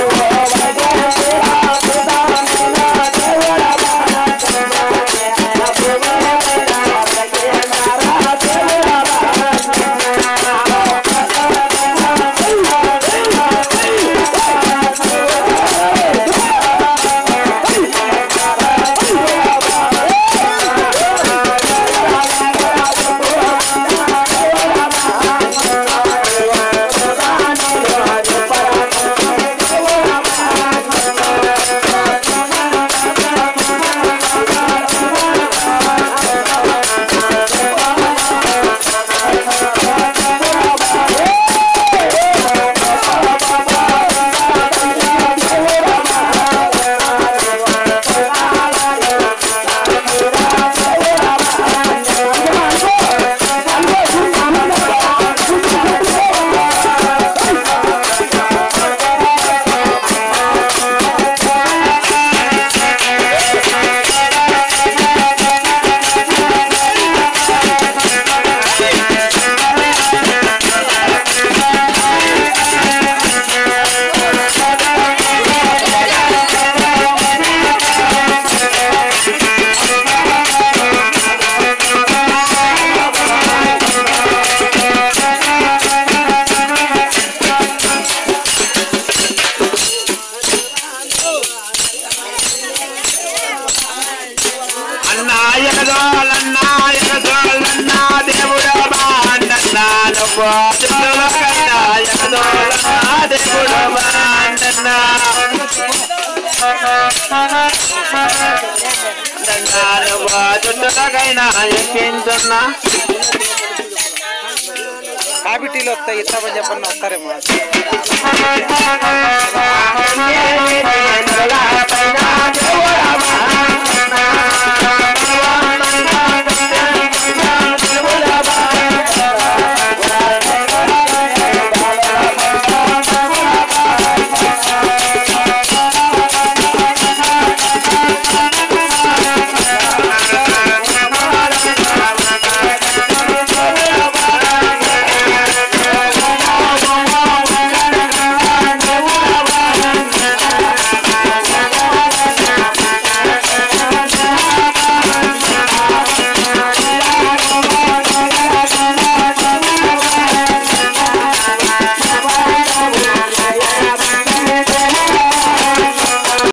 so ఎగదోలన్నా ఎగదోలన్నా దేవుడు బాండన్నా నువ్వు చుట్టూల కన్నా ఎగదోలన్నా దేవుడు బాండన్నా నువ్వు చుట్టూలకైనా ఎక్కించున్నా కాపీ టీలు వస్తాయి ఇస్తామని చెప్పండి వస్తారేమో.